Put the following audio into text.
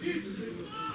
Jesus.